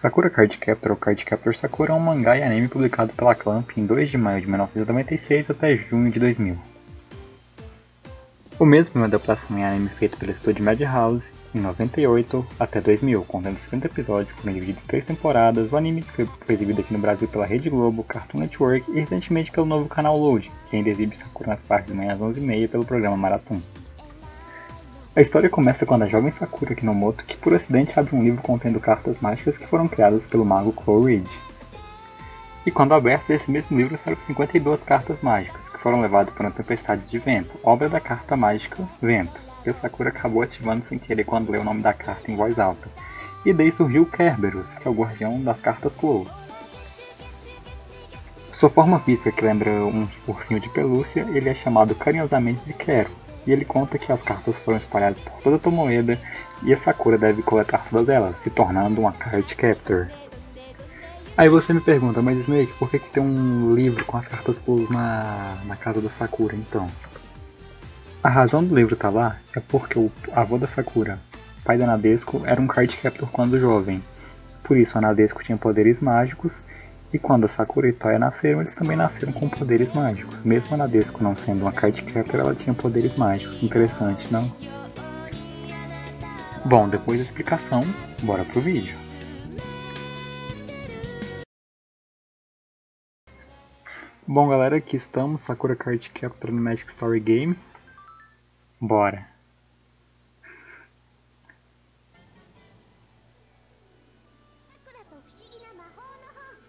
Sakura Card Captor ou Card Captor Sakura é um mangá e anime publicado pela Clamp em 2 de maio de 1996 até junho de 2000. O mesmo é uma adaptação em anime feito pelo estúdio Madhouse em 98 até 2000, contendo 50 episódios que foram divididos em 3 temporadas. O anime foi, exibido aqui no Brasil pela Rede Globo, Cartoon Network e recentemente pelo novo canal Load, que ainda exibe Sakura nas partes de manhã às 11h30 pelo programa Marathon. A história começa quando a jovem Sakura Kinomoto, que por acidente abre um livro contendo cartas mágicas que foram criadas pelo mago Chloe Reed. E quando aberto, esse mesmo livro saem 52 cartas mágicas, que foram levadas por uma tempestade de vento, obra da carta mágica Vento, que a Sakura acabou ativando sem querer quando leu o nome da carta em voz alta. E daí surgiu Kerberos, que é o guardião das cartas Chloe. Sua forma física, que lembra um ursinho de pelúcia, ele é chamado carinhosamente de Kero, e ele conta que as cartas foram espalhadas por toda a Tomoeda e a Sakura deve coletar todas elas, se tornando uma Card Captor. Aí você me pergunta, mas Snake, por que, que tem um livro com as cartas pulas na, na casa da Sakura então? A razão do livro estar tá lá é porque o avô da Sakura, pai da Nadesco, era um Card Captor quando jovem. Por isso a Nadesco tinha poderes mágicos e quando a Sakura e Toya nasceram, eles também nasceram com poderes mágicos. Mesmo a Nadesco não sendo uma card captor, ela tinha poderes mágicos. Interessante, não? Bom, depois da explicação, bora pro vídeo. Bom galera, aqui estamos, Sakura Card Captor no Magic Story Game. Bora!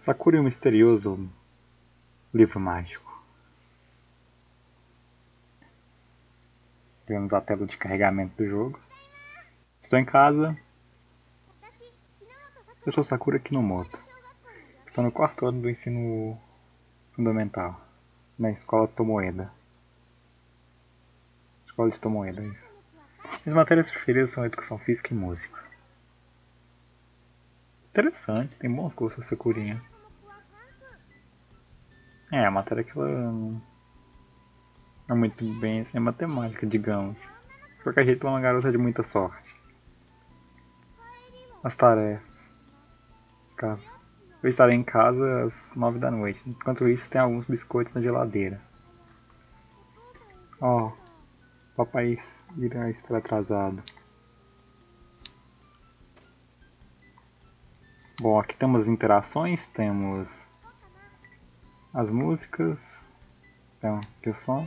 Sakura e o misterioso livro mágico. Temos a tela de carregamento do jogo. Estou em casa. Eu sou Sakura Kinomoto. Estou no quarto ano do ensino fundamental, na escola Tomoeda. Escola de Tomoeda, isso. Minhas matérias preferidas são Educação Física e Música. Interessante, tem bons gostos essa curinha. É, a matéria que ela é muito bem assim, é matemática, digamos. De qualquer jeito, ela é uma garota de muita sorte. As tarefas. Casa. Eu estarei em casa às nove da noite. Enquanto isso, tem alguns biscoitos na geladeira. Ó, oh, papai irá estar atrasado. Bom, aqui temos interações, temos as músicas, então aqui o som,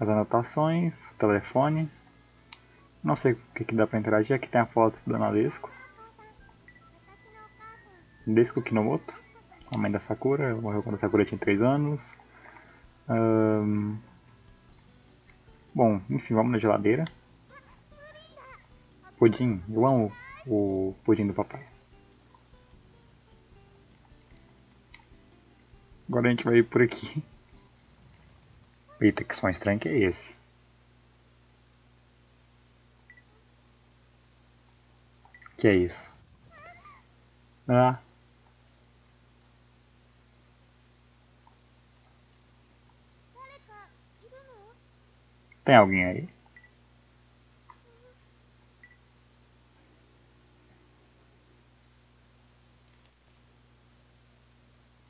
as anotações, o telefone. Não sei o que, que dá para interagir, aqui tem a foto da Nadesco. Desco Kinomoto, a mãe da Sakura, morreu quando a Sakura tinha 3 anos. Bom, enfim, vamos na geladeira. Pudim, eu amo o pudim do papai. Agora a gente vai por aqui. Eita, que som estranho que é esse? Que é isso? Ah. Tem alguém aí?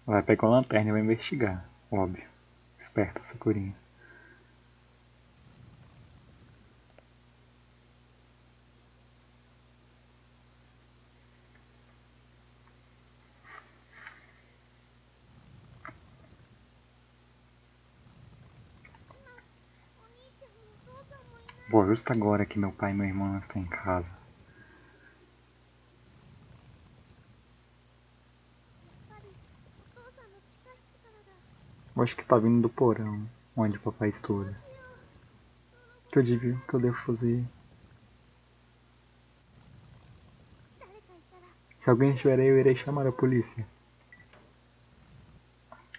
Vai pegar uma lanterna e vai investigar, óbvio. Esperta essa curinha. Bom, justo agora que meu pai e meu irmão estão em casa. Acho que tá vindo do porão, onde o papai estuda. O que eu devia, que eu devo fazer? Se alguém estiver aí, eu irei chamar a polícia.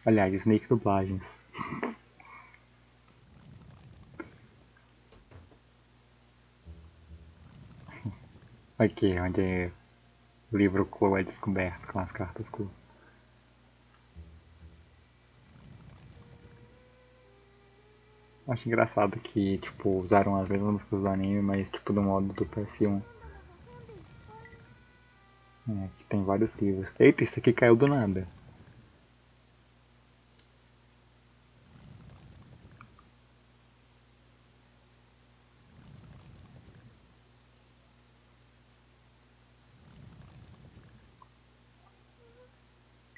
Aliás, Snake Dublagens. Aqui, onde o livro Chloe é descoberto com as cartas Chloe. Acho engraçado que, tipo, usaram as mesmas músicas do anime, mas, tipo, do modo do PS1. É, aqui tem vários livros. Eita, isso aqui caiu do nada.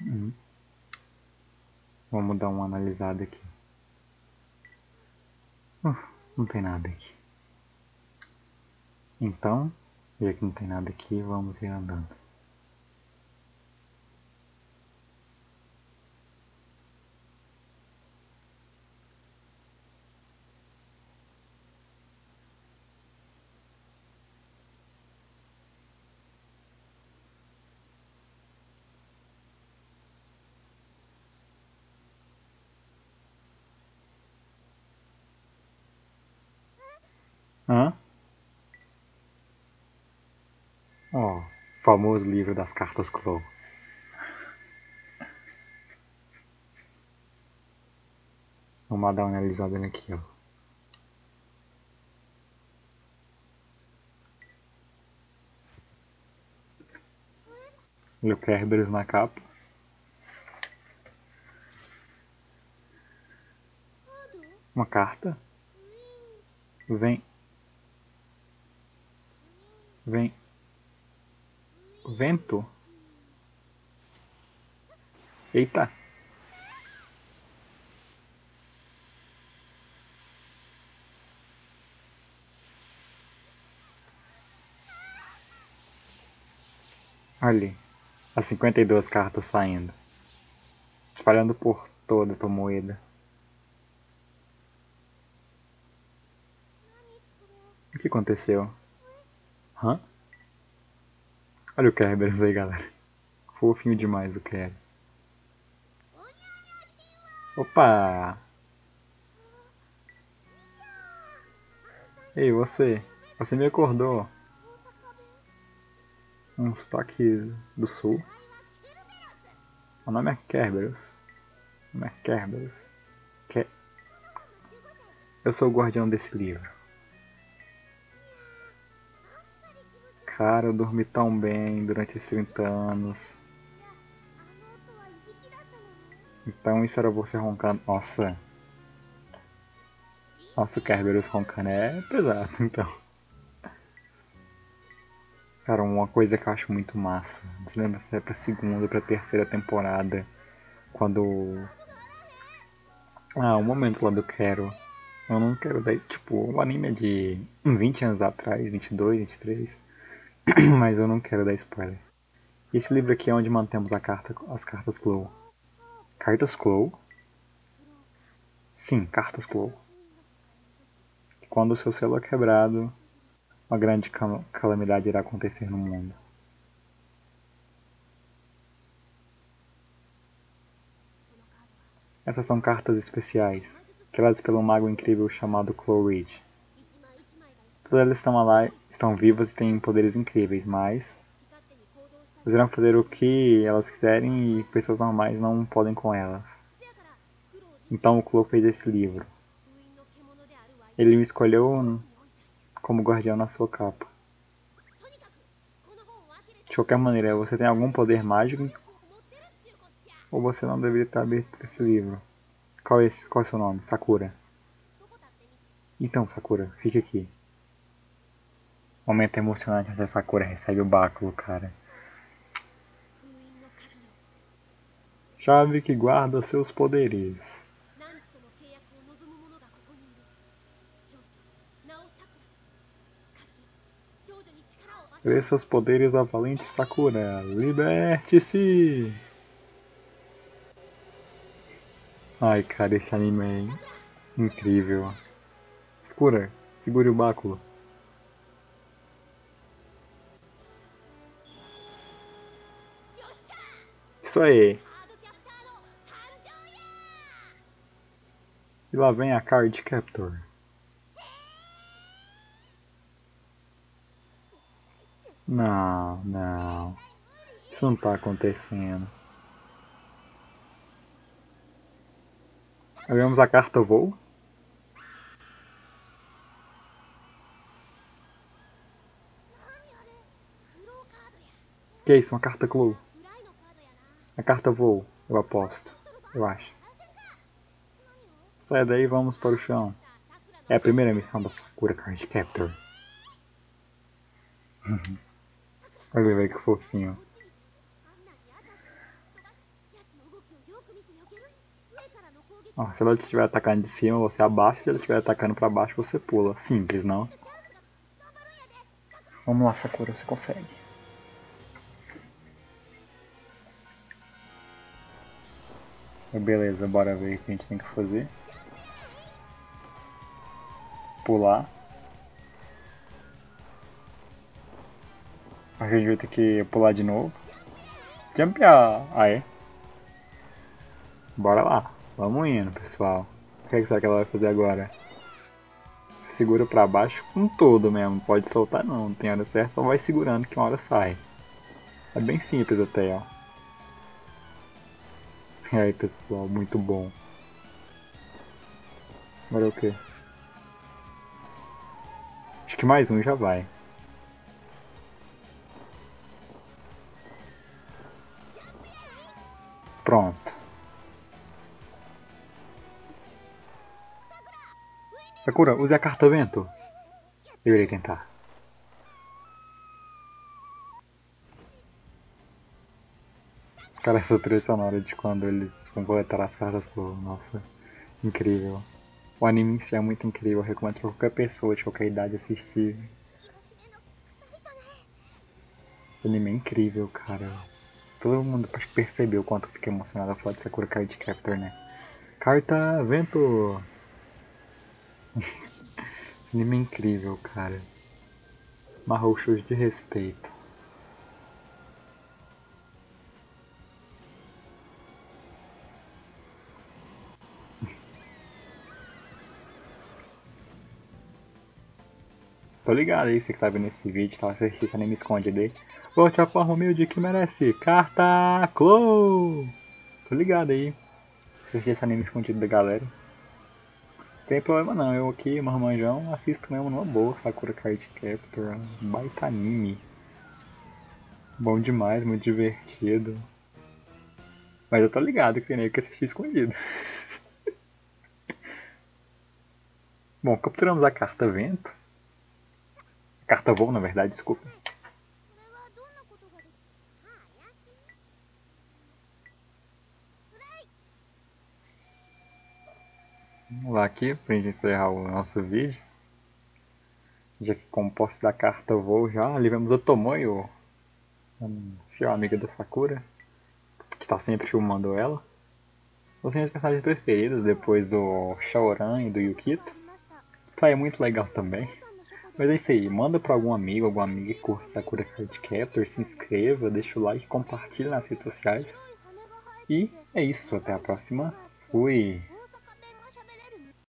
Hum. Vamos dar uma analisada aqui. Uh, não tem nada aqui. Então, já que não tem nada aqui, vamos ir andando. Hã? Ó, oh, famoso livro das cartas Clow. Vamos dar uma analisada aqui, ó. E o Kerberos na capa. Uma carta. Vem Vem. Vento. Eita. Ali. As 52 cartas saindo. Espalhando por toda a tua moeda. O que aconteceu? Hã? Olha o Kerberos aí, galera. Fofinho demais o Kerber. Opa! Ei, você. Você me acordou. Um sotaque do sul. O nome é Kerberos. O nome é Kerberos. Ke... Eu sou o guardião desse livro. Cara, eu dormi tão bem durante esses 30 anos. Então isso era você roncando. Nossa. Nossa, o Kerberos roncando é pesado, então. Cara, uma coisa que eu acho muito massa. Você lembra se é pra segunda, pra terceira temporada. Quando. Ah, o momento lá do Quero. Eu não quero daí, tipo, o anime é de 20 anos atrás, 22, 23. mas eu não quero dar spoiler. Esse livro aqui é onde mantemos carta, as cartas Glow. Cartas Glow? Sim, cartas Glow. Quando o seu selo é quebrado, uma grande calamidade irá acontecer no mundo. Essas são cartas especiais, criadas pelo mago incrível chamado Chloe Reed. Todas elas estão estão vivas e têm poderes incríveis, mas elas irão fazer o que elas quiserem e pessoas normais não podem com elas. Então o Clo fez esse livro. Ele me escolheu como guardião na sua capa. De qualquer maneira, você tem algum poder mágico? Ou você não deveria ter aberto esse livro? Qual é, esse, qual é o seu nome? Sakura. Então, Sakura, fique aqui. Momento emocionante onde a Sakura recebe o báculo, cara. Chave que guarda seus poderes. Dê seus poderes à valente Sakura. Liberte-se! Ai, cara, esse anime é incrível. Sakura, segure o báculo. Isso aí. E lá vem a Card Captor. Não, não. Isso não tá acontecendo. Vemos a carta voo. Que é isso? Uma carta Glow. A carta voou, eu aposto. Eu acho. Sai daí vamos para o chão. É a primeira missão da Sakura Card Captor. Olha aí que fofinho. Se ela estiver atacando de cima, você abaixa. Se ela estiver atacando pra baixo, você pula. Simples, não? Vamos lá, Sakura, você consegue. Beleza, bora ver o que a gente tem que fazer. Pular. A gente vai ter que pular de novo. Jumpear! Ah, é? Bora lá. Vamos indo, pessoal. O que, é que será que ela vai fazer agora? Segura pra baixo com todo mesmo. Pode soltar não. Não tem hora certa, só vai segurando que uma hora sai. É bem simples até, ó. Aí, pessoal, muito bom. Agora é o que? Acho que mais um já vai. Pronto. Sakura, use a carta vento. Eu irei tentar. Cara, essa trilha sonora de quando eles vão coletar as cartas. Nossa, incrível. O anime em si é muito incrível, eu recomendo pra qualquer pessoa de qualquer idade assistir. O anime é incrível, cara. Todo mundo percebeu o quanto eu fiquei emocionado a falar de Sakura Card Captor, né? Carta Vento! anime é incrível, cara. Marrou shows de respeito. Tô ligado aí, você que tá vendo esse vídeo, tá assistindo esse anime escondido aí. Volte a forma humilde que merece. Carta Clow! Tô ligado aí. Assistir esse anime escondido da galera. Tem problema não, eu aqui, marmanjão, assisto mesmo numa boa Sakura Card Captor, baita anime. Bom demais, muito divertido. Mas eu tô ligado que tem nem que assistir escondido. Bom, capturamos a carta vento. Carta voo, na verdade, desculpa. Vamos lá aqui para encerrar o nosso vídeo. Já que como posse da carta voo já, ali vemos a Tomoyo, fiel amiga da Sakura, que está sempre filmando ela. São minhas personagens preferidas depois do Shaoran e do Yukito. Aí é muito legal também. Mas é isso aí, manda pra algum amigo, alguma amiga que curte Sakura Card Captor, se inscreva, deixa o like, compartilha nas redes sociais. E é isso, até a próxima. Fui!